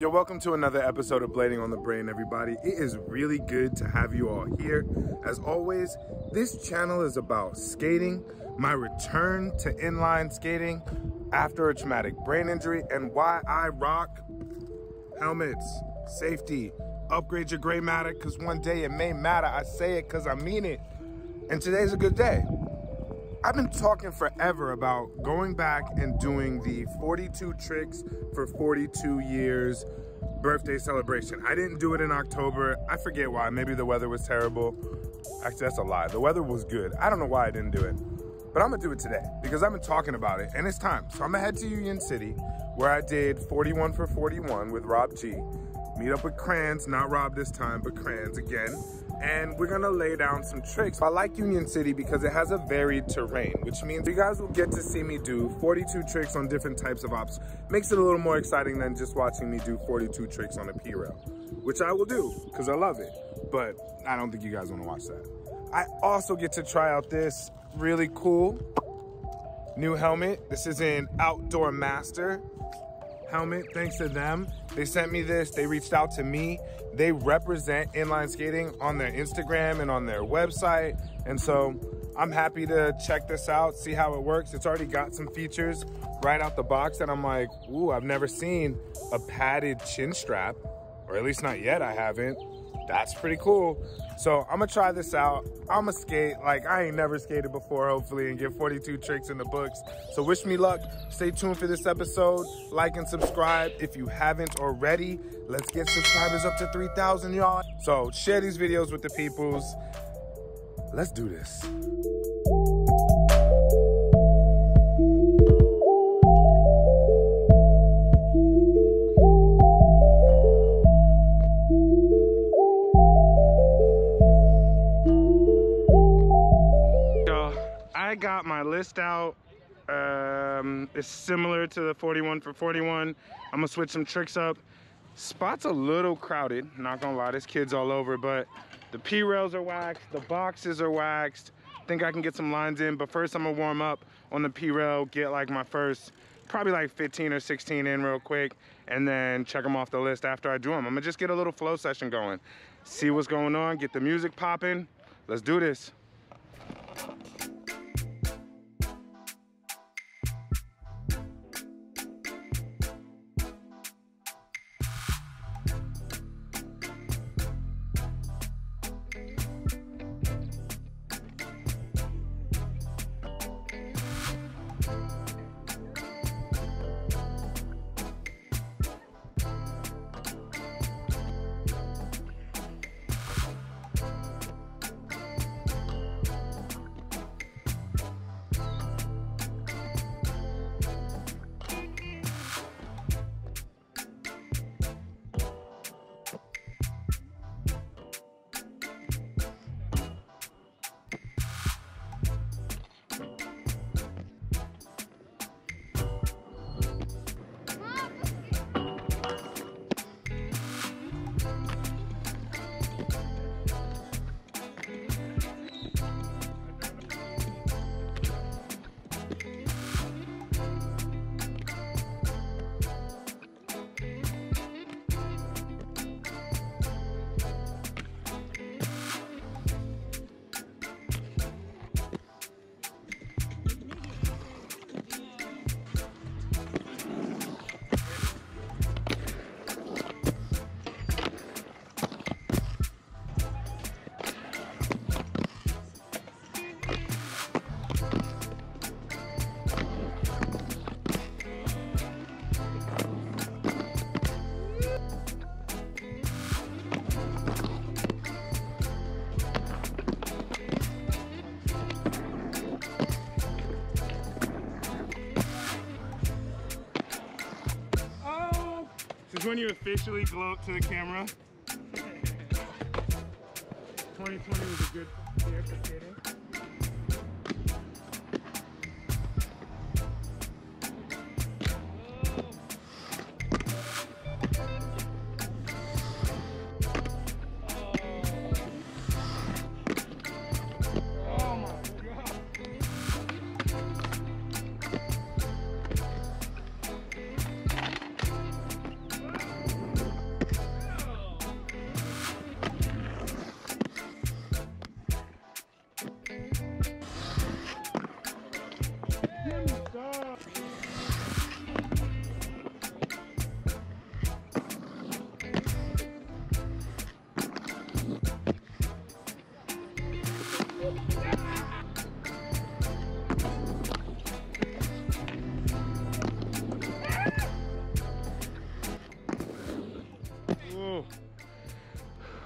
Yo, welcome to another episode of Blading on the Brain, everybody. It is really good to have you all here. As always, this channel is about skating, my return to inline skating after a traumatic brain injury, and why I rock helmets, safety, upgrade your gray matter, because one day it may matter. I say it because I mean it. And today's a good day. I've been talking forever about going back and doing the 42 tricks for 42 years birthday celebration. I didn't do it in October. I forget why. Maybe the weather was terrible. Actually, that's a lie. The weather was good. I don't know why I didn't do it. But I'm gonna do it today because I've been talking about it and it's time. So I'm gonna head to Union City where I did 41 for 41 with Rob G. Meet up with Crayons, not Rob this time, but Crayons again and we're gonna lay down some tricks. I like Union City because it has a varied terrain, which means you guys will get to see me do 42 tricks on different types of obs. Makes it a little more exciting than just watching me do 42 tricks on a P-rail, which I will do because I love it, but I don't think you guys wanna watch that. I also get to try out this really cool new helmet. This is an Outdoor Master helmet. Thanks to them, they sent me this. They reached out to me. They represent inline skating on their Instagram and on their website. And so I'm happy to check this out, see how it works. It's already got some features right out the box that I'm like, ooh, I've never seen a padded chin strap, or at least not yet, I haven't that's pretty cool. So I'm gonna try this out. I'm gonna skate like I ain't never skated before, hopefully, and get 42 tricks in the books. So wish me luck. Stay tuned for this episode. Like and subscribe if you haven't already. Let's get subscribers up to 3,000, y'all. So share these videos with the peoples. Let's do this. I got my list out. Um, it's similar to the 41 for 41. I'm gonna switch some tricks up. Spot's a little crowded, not gonna lie, there's kids all over, but the P-rails are waxed, the boxes are waxed. Think I can get some lines in, but first I'm gonna warm up on the P-rail, get like my first, probably like 15 or 16 in real quick, and then check them off the list after I do them. I'm gonna just get a little flow session going. See what's going on, get the music popping. Let's do this. This is when you officially glow up to the camera. 2020 was a good year for skating.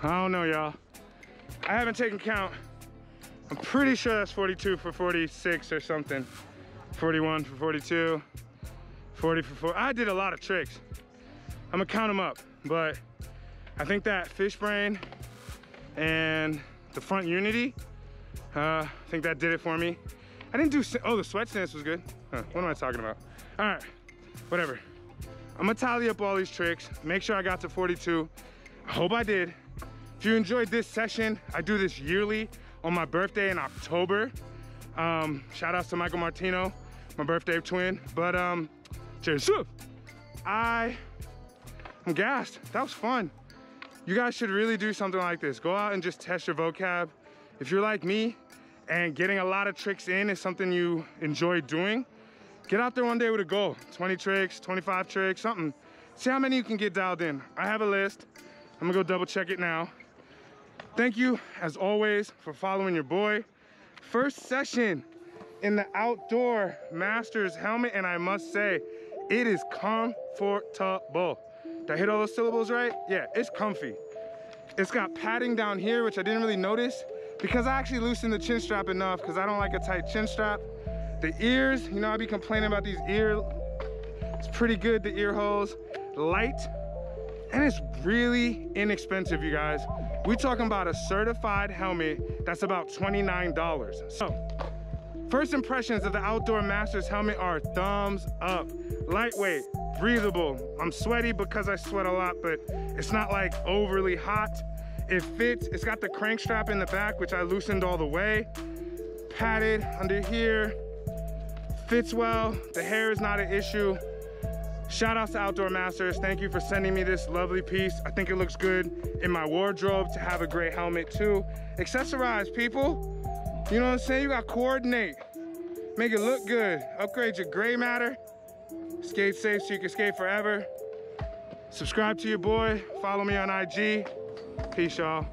I don't know, y'all. I haven't taken count. I'm pretty sure that's 42 for 46 or something. 41 for 42, 40 for 4. I did a lot of tricks. I'm gonna count them up, but I think that fish brain and the front unity, uh, I think that did it for me. I didn't do, oh, the sweat stance was good. Huh, what am I talking about? All right, whatever. I'm gonna tally up all these tricks, make sure I got to 42. I hope I did. If you enjoyed this session, I do this yearly on my birthday in October. Um, shout outs to Michael Martino, my birthday twin. But um, cheers. I, I'm gassed. That was fun. You guys should really do something like this. Go out and just test your vocab. If you're like me and getting a lot of tricks in is something you enjoy doing, get out there one day with a goal. 20 tricks, 25 tricks, something. See how many you can get dialed in. I have a list. I'm gonna go double check it now. Thank you, as always, for following your boy. First session in the outdoor masters helmet, and I must say, it is comfortable. Did I hit all those syllables right? Yeah, it's comfy. It's got padding down here, which I didn't really notice because I actually loosened the chin strap enough because I don't like a tight chin strap. The ears, you know, I be complaining about these ear, it's pretty good, the ear holes. Light, and it's really inexpensive, you guys. We're talking about a certified helmet that's about $29. So, first impressions of the Outdoor Masters helmet are thumbs up. Lightweight, breathable. I'm sweaty because I sweat a lot, but it's not like overly hot. It fits, it's got the crank strap in the back, which I loosened all the way. Padded under here, fits well. The hair is not an issue. Shout out to Outdoor Masters. Thank you for sending me this lovely piece. I think it looks good in my wardrobe to have a great helmet too. Accessorize, people. You know what I'm saying? You got coordinate. Make it look good. Upgrade your gray matter. Skate safe so you can skate forever. Subscribe to your boy. Follow me on IG. Peace, y'all.